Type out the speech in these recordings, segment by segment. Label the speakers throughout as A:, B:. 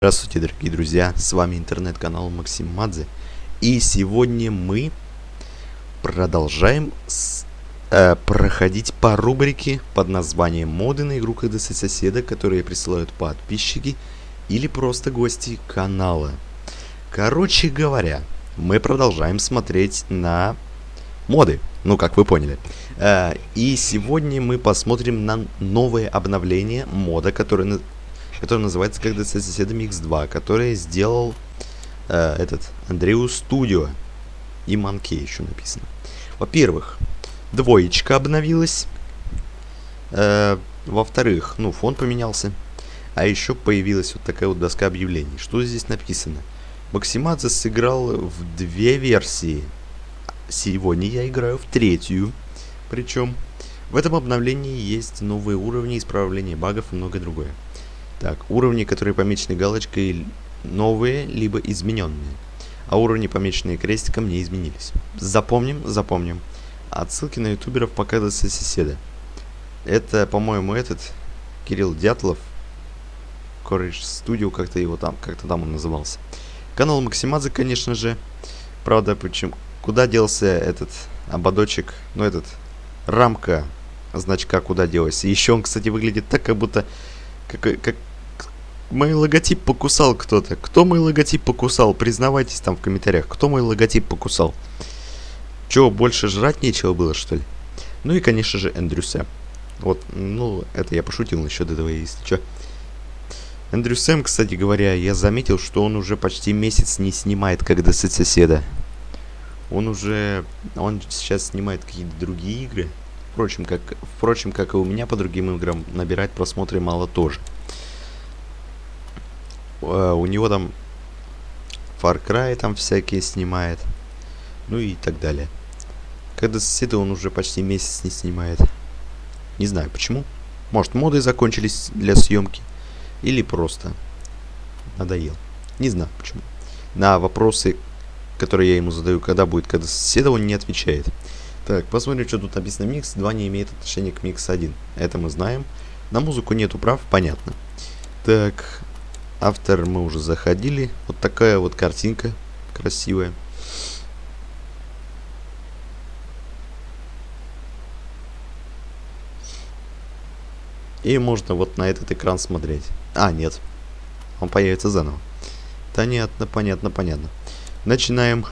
A: Здравствуйте, дорогие друзья, с вами интернет-канал Максим Мадзе. И сегодня мы продолжаем с, э, проходить по рубрике под названием «Моды на игру КДС соседа», которые присылают подписчики или просто гости канала. Короче говоря, мы продолжаем смотреть на моды, ну как вы поняли. Э, и сегодня мы посмотрим на новое обновление мода, которое который называется как с соседами X2, который сделал э, этот Андреу Студио. И Манке еще написано. Во-первых, двоечка обновилась. Э, Во-вторых, ну, фон поменялся. А еще появилась вот такая вот доска объявлений. Что здесь написано? Максимадзе сыграл в две версии. Сегодня я играю в третью. Причем в этом обновлении есть новые уровни, исправления багов и многое другое. Так, уровни, которые помечены галочкой, новые, либо измененные. А уровни, помеченные крестиком, не изменились. Запомним, запомним. Отсылки на ютуберов показываются соседа. Это, по-моему, этот Кирилл Дятлов. Courage Studio, как-то его там, как-то там он назывался. Канал Максимадзе, конечно же. Правда, почему... Куда делся этот ободочек? Ну, этот... Рамка значка куда делась. Еще он, кстати, выглядит так, как будто... Как, как мой логотип покусал кто-то. Кто мой логотип покусал? Признавайтесь там в комментариях. Кто мой логотип покусал? Че, больше жрать нечего было, что ли? Ну и, конечно же, Эндрю Вот, ну, это я пошутил насчет этого, если что. Эндрю Сэм, кстати говоря, я заметил, что он уже почти месяц не снимает как досыть соседа. Он уже... Он сейчас снимает какие-то другие игры. Впрочем, как, впрочем, как и у меня по другим играм, набирать просмотры мало тоже. Uh, у него там Far Cry там всякие снимает. Ну и так далее. Когда соседа он уже почти месяц не снимает. Не знаю почему. Может моды закончились для съемки. Или просто надоел. Не знаю почему. На вопросы, которые я ему задаю, когда будет, когда соседа, он не отвечает. Так, посмотрим, что тут написано. Микс 2 не имеет отношения к Микс 1. Это мы знаем. На музыку нету прав, понятно. Так, Автор мы уже заходили. Вот такая вот картинка красивая. И можно вот на этот экран смотреть. А, нет. Он появится заново. Понятно, понятно, понятно. Начинаем.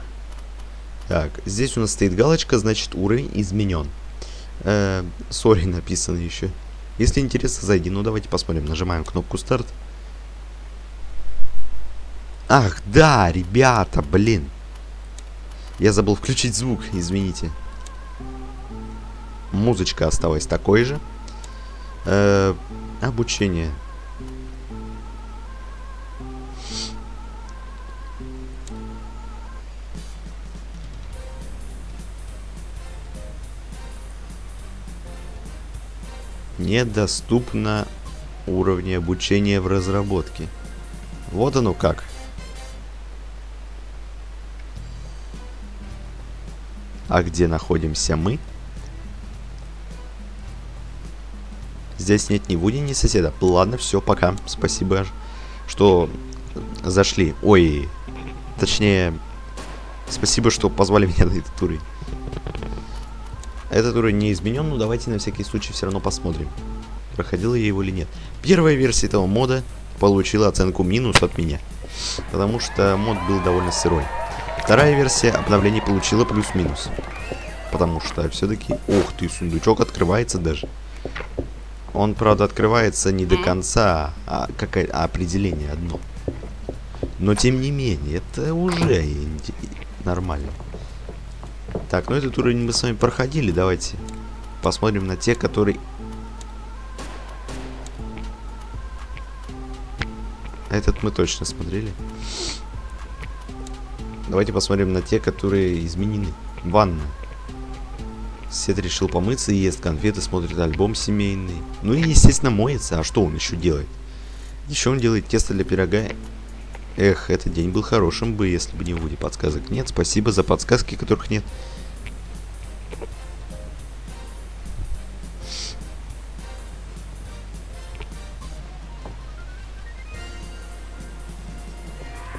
A: Так, здесь у нас стоит галочка, значит уровень изменен. Э, sorry написано еще. Если интересно, зайди. Ну, давайте посмотрим. Нажимаем кнопку старт. Ах, да, ребята, блин. Я забыл включить звук, извините. Музычка осталась такой же. Э обучение. Недоступно уровни обучения в разработке. Вот оно как. А где находимся мы? Здесь нет ни Вуди, ни соседа. Ладно, все, пока. Спасибо, что зашли. Ой, точнее, спасибо, что позвали меня на этот уровень. Этот уровень не изменен, но давайте на всякий случай все равно посмотрим, проходила я его или нет. Первая версия этого мода получила оценку минус от меня, потому что мод был довольно сырой. Вторая версия обновлений получила плюс-минус. Потому что все-таки... Ух ты, сундучок открывается даже. Он, правда, открывается не до конца, а, какое а определение одно. Но, тем не менее, это уже нормально. Так, ну этот уровень мы с вами проходили. Давайте посмотрим на те, которые... Этот мы точно смотрели. Давайте посмотрим на те, которые изменены. Ванна. Сет решил помыться, ест конфеты, смотрит альбом семейный. Ну и, естественно, моется. А что он еще делает? Еще он делает тесто для пирога Эх, этот день был хорошим бы, если бы не Вуди подсказок. Нет, спасибо за подсказки, которых нет.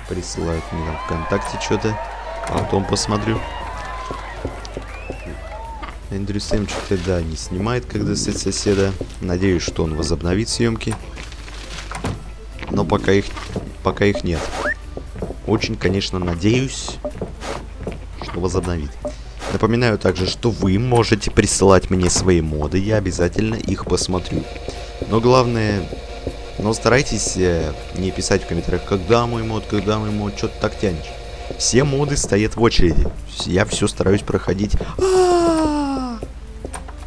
A: Присылают мне там ВКонтакте что-то. Потом посмотрю. Эндрю Сэм что-то, да, не снимает, когда сет соседа. Надеюсь, что он возобновит съемки. Но пока их, пока их нет. Очень, конечно, надеюсь, что возобновит. Напоминаю также, что вы можете присылать мне свои моды, я обязательно их посмотрю. Но главное, но старайтесь э, не писать в комментариях, когда мой мод, когда мой мод, что ты так тянешь. Все моды стоят в очереди. Я все стараюсь проходить.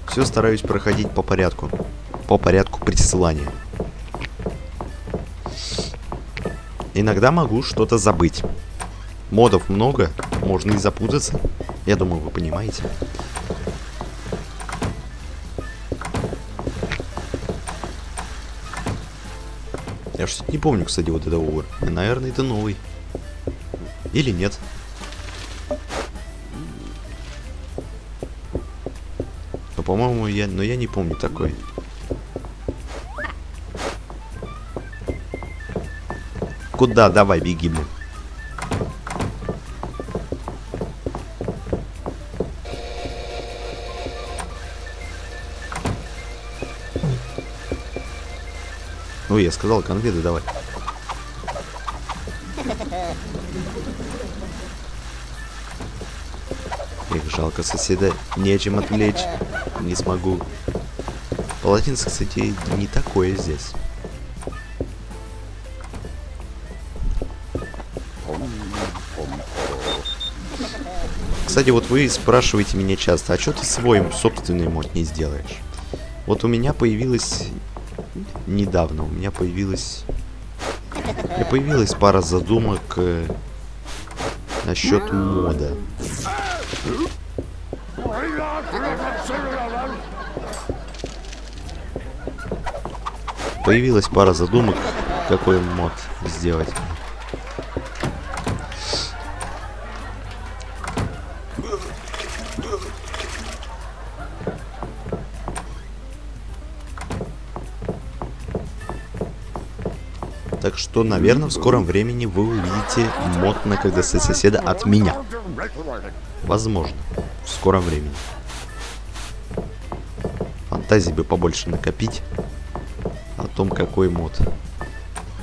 A: Все стараюсь проходить по порядку. По порядку присылания. Иногда могу что-то забыть. Модов много, можно и запутаться. Я думаю, вы понимаете. Я что-то не помню, кстати, вот этого уровня. Наверное, это новый. Или нет. По-моему, я... Но я не помню такой. Куда? Давай, беги, блин. Ну, я сказал, конфеты давай. Их жалко соседа, нечем отвлечь. Не смогу. Полотенце, кстати, не такое здесь. Кстати, вот вы спрашиваете меня часто, а что ты свой собственный мод не сделаешь? Вот у меня появилась недавно, у меня появилась... У меня появилась пара задумок э, насчет мода. Появилась пара задумок, какой мод сделать. Так что, наверное, в скором времени вы увидите мод на когда соседа от меня. Возможно. В скором времени. Фантазии бы побольше накопить том, какой мод.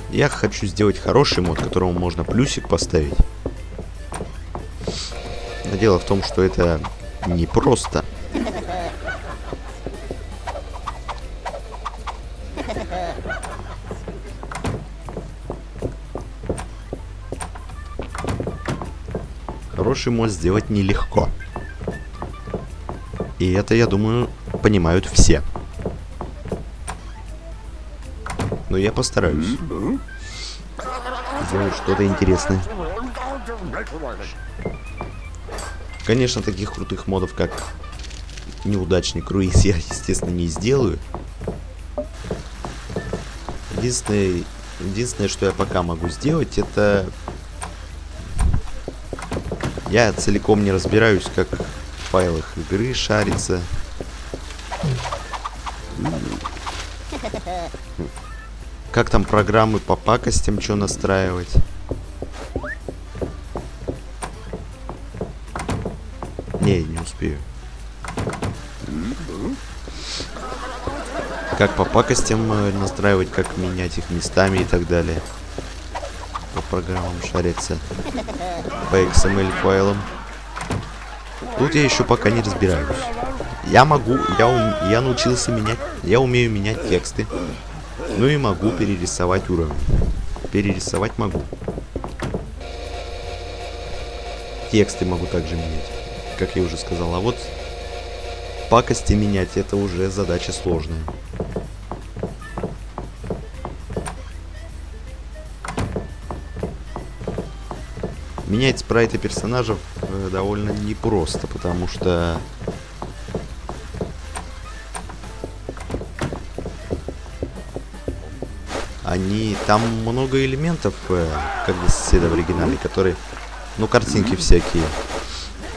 A: Я хочу сделать хороший мод, которому можно плюсик поставить. Но дело в том, что это не просто. Хороший мост сделать нелегко. И это, я думаю, понимают все. Но я постараюсь. Сделать что-то интересное. Конечно, таких крутых модов, как неудачный круиз, я, естественно, не сделаю. Единственное, единственное, что я пока могу сделать, это я целиком не разбираюсь, как в файлах игры шарится. Как там программы по пакостям, что настраивать. Не, не успею. Как по пакостям э, настраивать, как менять их местами и так далее по программам шарится, по XML файлам. Тут я еще пока не разбираюсь. Я могу, я, ум, я научился менять, я умею менять тексты. Ну и могу перерисовать уровень. Перерисовать могу. Тексты могу также менять, как я уже сказал. А вот пакости менять это уже задача сложная. менять спрайты персонажей э, довольно непросто, потому что... они... Там много элементов, э, как соседа в оригинале, которые... Ну, картинки всякие.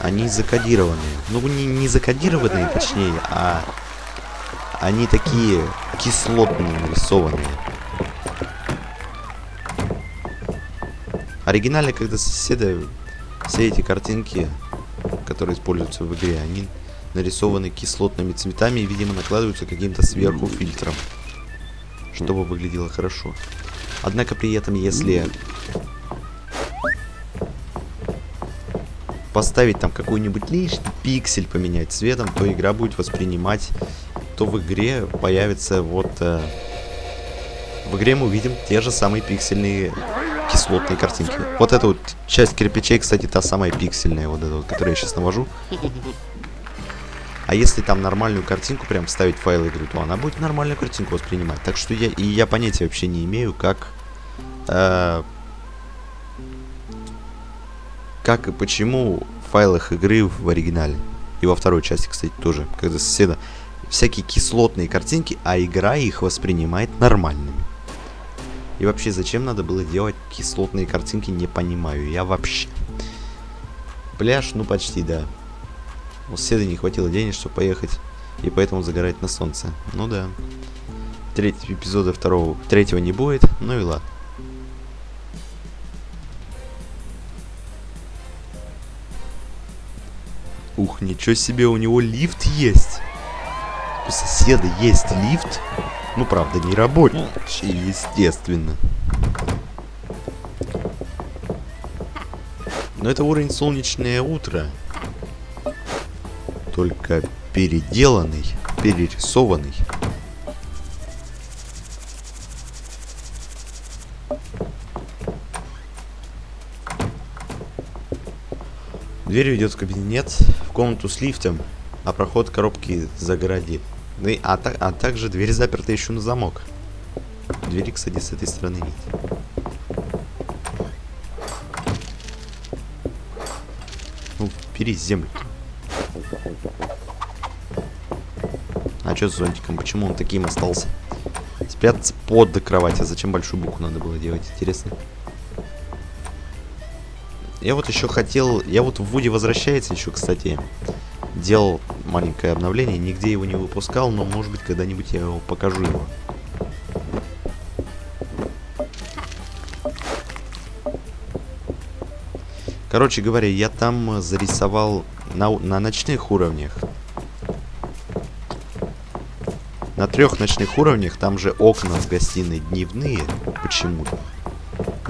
A: Они закодированные. Ну, не, не закодированные, точнее, а... Они такие кислотные нарисованные. Оригинально, когда соседа все эти картинки, которые используются в игре, они нарисованы кислотными цветами и, видимо, накладываются каким-то сверху фильтром, чтобы выглядело хорошо. Однако при этом, если поставить там какой-нибудь лишний пиксель, поменять цветом, то игра будет воспринимать, то в игре появится вот... Э, в игре мы увидим те же самые пиксельные кислотные картинки. Вот эта вот часть кирпичей, кстати, та самая пиксельная, вот эта вот, которую я сейчас навожу. А если там нормальную картинку прям вставить в файл игры, то она будет нормальную картинку воспринимать. Так что я и я понятия вообще не имею, как... Э, как и почему в файлах игры в оригинале. И во второй части, кстати, тоже. Когда соседа всякие кислотные картинки, а игра их воспринимает нормальными. И вообще, зачем надо было делать кислотные картинки, не понимаю. Я вообще... Пляж, ну почти, да. У соседа не хватило денег, чтобы поехать. И поэтому загорать на солнце. Ну да. Третьего эпизода второго, третьего не будет. Ну и ладно. Ух, ничего себе, у него лифт есть. У соседа есть лифт. Ну, правда, не рабочий, естественно. Но это уровень солнечное утро. Только переделанный, перерисованный. Дверь ведет в кабинет, в комнату с лифтом, а проход коробки загородит. Ну и, а, та, а также дверь заперта еще на замок. Двери, кстати, с этой стороны нет. Ну, бери землю. А что с зонтиком? Почему он таким остался? Спрятаться под кровать. А зачем большую букву надо было делать? Интересно. Я вот еще хотел... Я вот в Вуди возвращается еще, кстати делал маленькое обновление, нигде его не выпускал, но может быть когда-нибудь я его покажу его. Короче говоря, я там зарисовал на, на ночных уровнях. На трех ночных уровнях, там же окна в гостиной дневные, почему-то.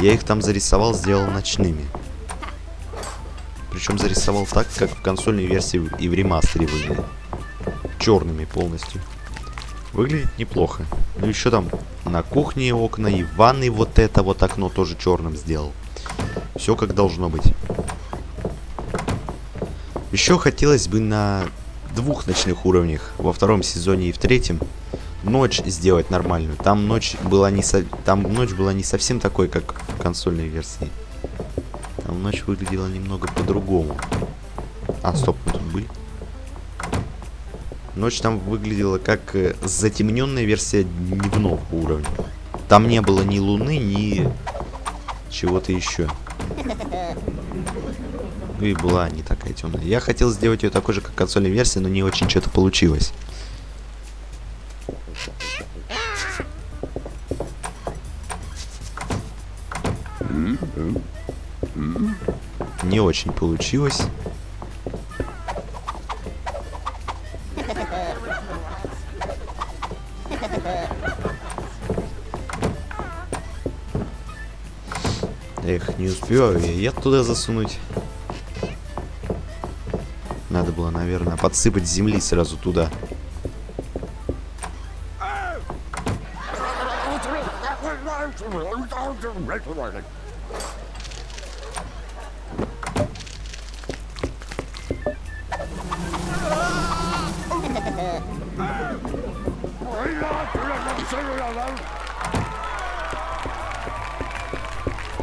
A: Я их там зарисовал, сделал ночными. Причем зарисовал так, как в консольной версии и в ремастере выглядит. Черными полностью. Выглядит неплохо. Ну еще там на кухне окна и в ванной вот это вот окно тоже черным сделал. Все как должно быть. Еще хотелось бы на двух ночных уровнях, во втором сезоне и в третьем, ночь сделать нормальную. Там ночь была не, со... Там ночь была не совсем такой, как в консольной версии. Там ночь выглядела немного по-другому. А, стоп, мы тут были. Ночь там выглядела как э, затемненная версия дневного уровня. Там не было ни луны, ни чего-то еще. И была не такая темная. Я хотел сделать ее такой же, как консольная версия, но не очень что-то получилось. Не очень получилось. Эх, не успеваю я туда засунуть. Наверное, подсыпать земли сразу туда.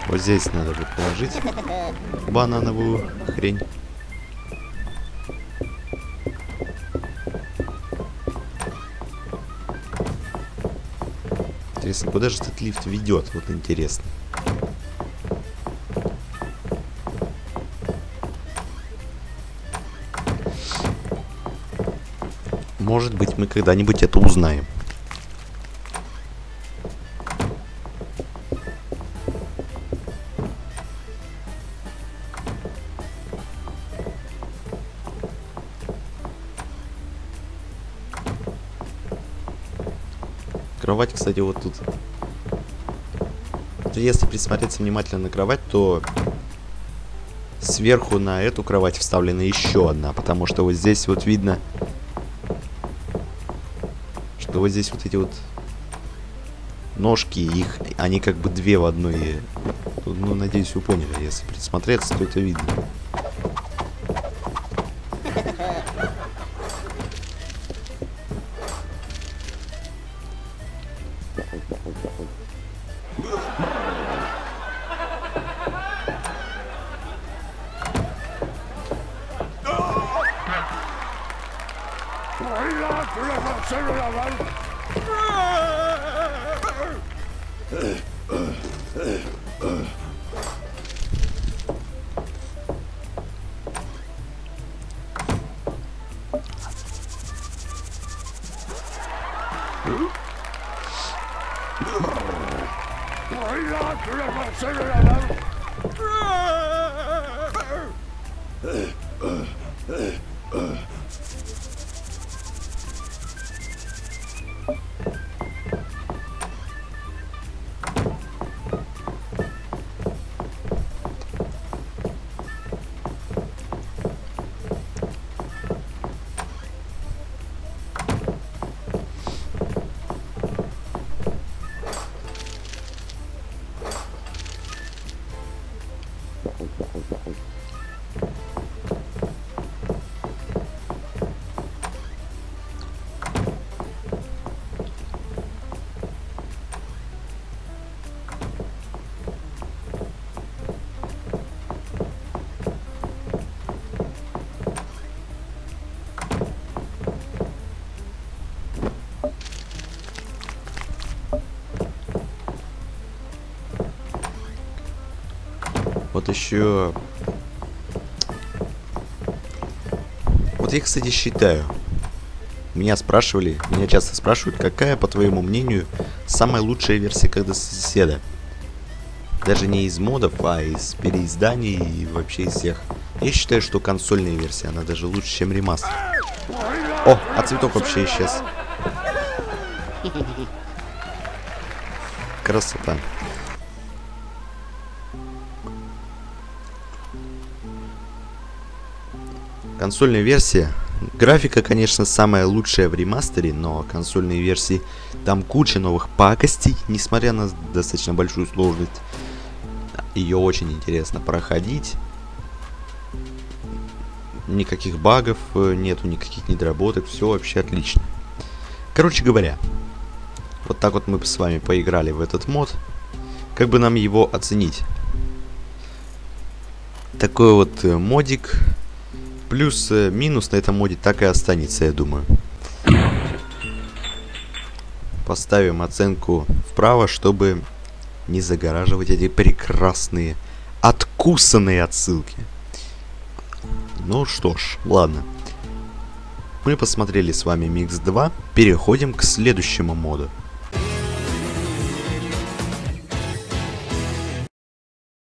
A: Вот здесь надо будет положить банановую хрень. Интересно, куда же этот лифт ведет? Вот интересно. Может быть, мы когда-нибудь это узнаем. Кровать, кстати, вот тут. Если присмотреться внимательно на кровать, то сверху на эту кровать вставлена еще одна, потому что вот здесь вот видно, что вот здесь вот эти вот ножки, их, они как бы две в одной. Ну, надеюсь, вы поняли, если присмотреться, то это видно. Вот еще... Вот я, кстати, считаю. Меня спрашивали, меня часто спрашивают, какая, по твоему мнению, самая лучшая версия когда соседа. Даже не из модов, а из переизданий и вообще из всех. Я считаю, что консольная версия, она даже лучше, чем ремастер. О, а цветок вообще исчез. Красота. Консольная версия. Графика, конечно, самая лучшая в ремастере, но консольные версии там куча новых пакостей, несмотря на достаточно большую сложность. Ее очень интересно проходить. Никаких багов э, нету, никаких недоработок, все вообще отлично. Короче говоря, вот так вот мы с вами поиграли в этот мод. Как бы нам его оценить? Такой вот э, модик Плюс-минус на этом моде так и останется, я думаю. Поставим оценку вправо, чтобы не загораживать эти прекрасные, откусанные отсылки. Ну что ж, ладно. Мы посмотрели с вами Микс 2. Переходим к следующему моду.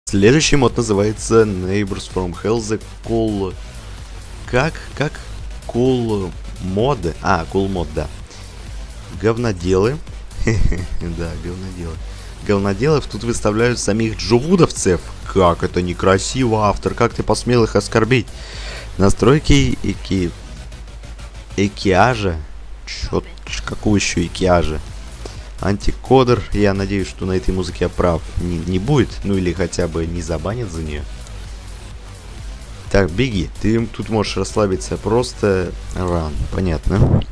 A: Следующий мод называется Neighbors from Hell The Call как, как cool моды, а, cool мод, да. Говноделы, да, говноделы. Говноделов тут выставляют самих джувудовцев. Как это некрасиво, автор, как ты посмел их оскорбить? Настройки эки... Экиажа? Чё, какого еще экиажа? Антикодер, я надеюсь, что на этой музыке прав не, не будет, ну или хотя бы не забанят за нее. Так, беги. Ты тут можешь расслабиться. Просто ран. Понятно.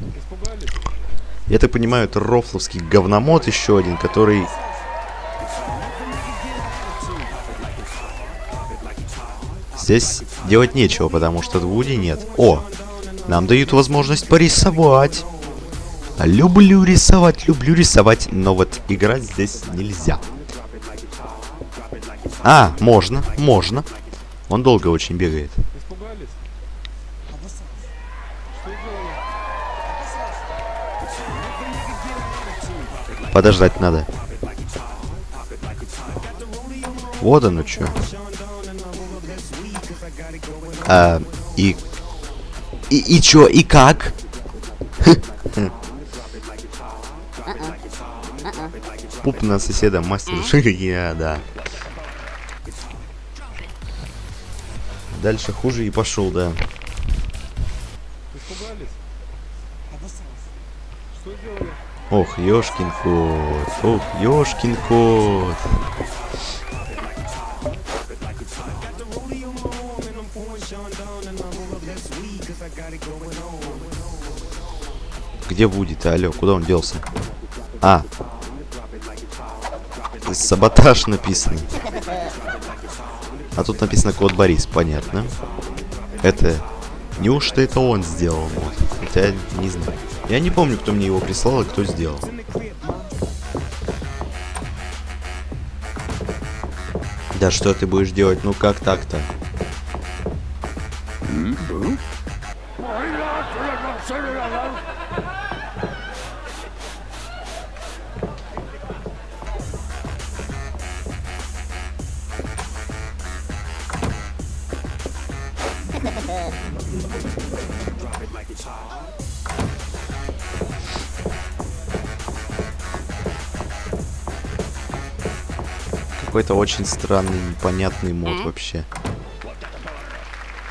A: Я так понимаю, это рофловский говномод еще один, который... Здесь делать нечего, потому что Вуди нет. О! Нам дают возможность порисовать. Люблю рисовать, люблю рисовать, но вот играть здесь нельзя. А, можно, можно. Он долго очень бегает.
B: Испугались?
A: Подождать надо. Вот оно что. А, и... И, и чё, и как? Пуп на соседа, мастер Я, да. Дальше хуже и пошел, да.
B: Испугались? Что сделали?
A: Ох, ёшкин кот. Ох, ёшкин кот. Где будет, алло? Куда он делся? А. Саботаж написано. А тут написано код Борис, понятно. Это... Неужто это он сделал? Вот. Хотя, не знаю. Я не помню, кто мне его прислал и кто сделал. Да что ты будешь делать? Ну как так-то? Какой-то очень странный, непонятный мод вообще.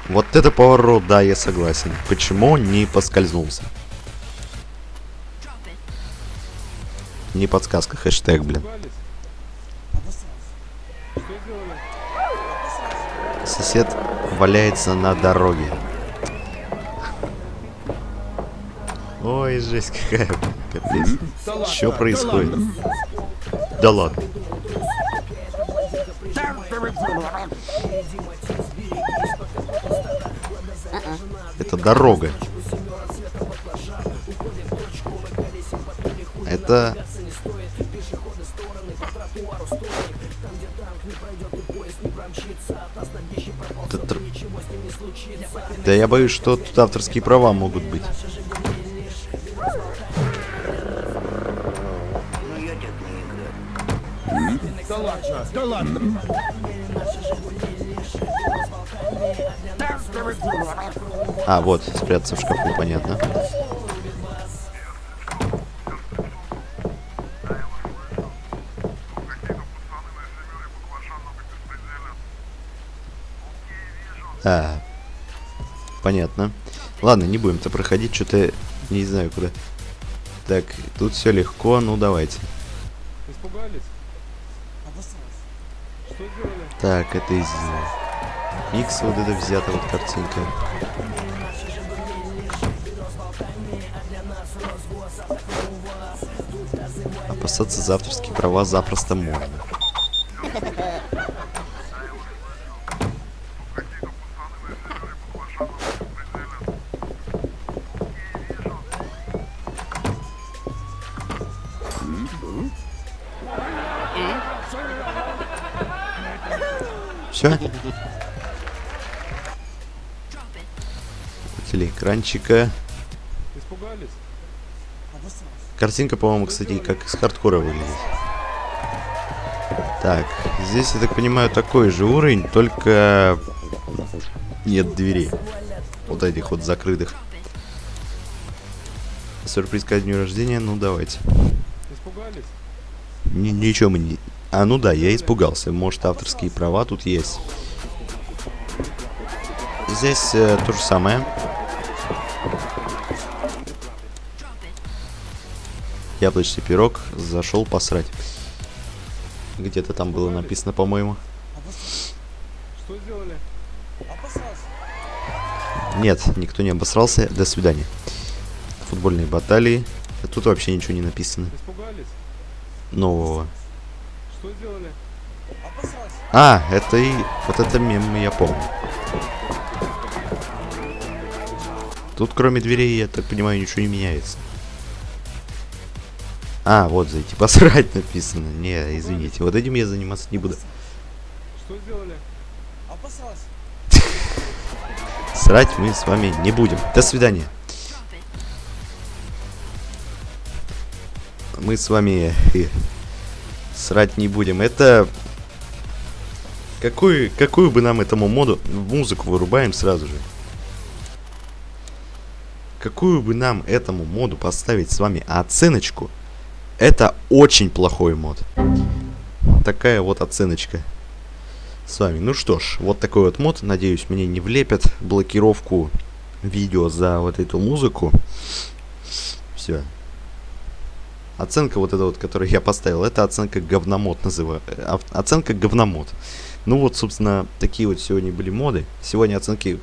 A: Вот это поворот, да, я согласен. Почему не поскользнулся? Не подсказка, хэштег, блин. Сосед валяется на дороге. Ой, жесть какая. Капец. Что происходит? Да ладно. Это дорога. Это... Это тр- Да я боюсь, что тут авторские права могут быть.
C: Да ладно, да ладно.
A: А, вот, спрятаться в шкафу, понятно. А, понятно. Ладно, не будем-то проходить, что-то не знаю куда. Так, тут все легко, ну давайте.
B: Испугались?
A: Так, это из X вот это взята вот картинка. Опасаться за авторские права запросто можно. Все? Телеэкранчика.
B: Испугались?
A: Картинка, по-моему, кстати, как из хардкора выглядит. Так, здесь, я так понимаю, такой же уровень, только нет дверей. Вот этих вот закрытых. Сюрприз ко дню рождения, ну давайте.
B: Испугались?
A: Ни- ничего мы не... А, ну да, я испугался. Может, авторские права тут есть. Здесь э, то же самое. Яблочный пирог зашел посрать. Где-то там было написано, по-моему.
B: Что сделали?
A: Нет, никто не обосрался. До свидания. Футбольные баталии. Тут вообще ничего не написано.
B: Испугались?
A: Нового.
B: Что сделали?
A: А, это и... Вот это мем я помню. Тут кроме дверей, я так понимаю, ничего не меняется. А, вот зайти посрать написано. Не, извините, вот этим я заниматься не буду.
B: Что сделали?
C: Обосрался.
A: Срать мы с вами не будем. До свидания. Мы с вами э, срать не будем. Это... Какую, какую бы нам этому моду... Музыку вырубаем сразу же. Какую бы нам этому моду поставить с вами оценочку, это очень плохой мод. Такая вот оценочка с вами. Ну что ж, вот такой вот мод. Надеюсь, мне не влепят блокировку видео за вот эту музыку. Все. Оценка вот эта вот, которую я поставил, это оценка говномод называю. э, Оценка говномод. Ну вот, собственно, такие вот сегодня были моды. Сегодня оценки...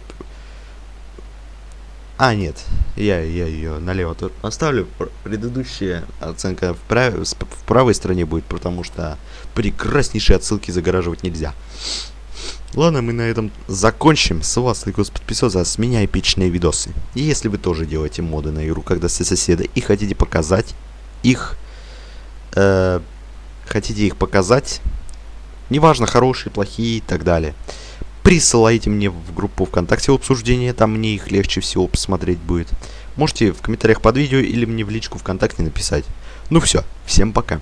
A: А, нет, я, я ее налево тут поставлю. Пр- Предыдущая оценка в, прав- в правой стороне будет, потому что прекраснейшие отсылки загораживать нельзя. Ладно, мы на этом закончим. С вас лайкос подписываться, с меня эпичные видосы. И если вы тоже делаете моды на игру, когда все соседи, и хотите показать их, э, хотите их показать, неважно, хорошие, плохие и так далее, присылайте мне в группу ВКонтакте обсуждения, там мне их легче всего посмотреть будет. Можете в комментариях под видео или мне в личку ВКонтакте написать. Ну все, всем пока.